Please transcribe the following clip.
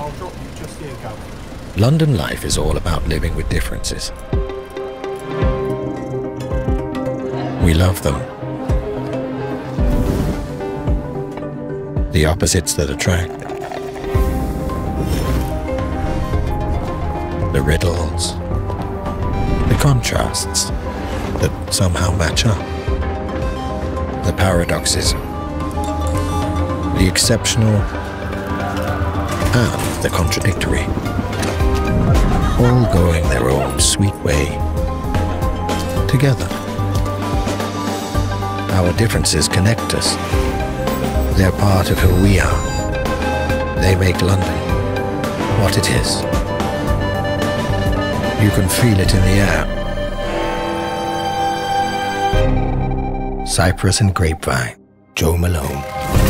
I'll drop you just here, Gavin. London life is all about living with differences. We love them. The opposites that attract. The riddles. The contrasts that somehow match up. The paradoxes. The exceptional and the contradictory all going their own sweet way together. Our differences connect us. They're part of who we are. They make London what it is. You can feel it in the air. Cypress and Grapevine, Jo Malone.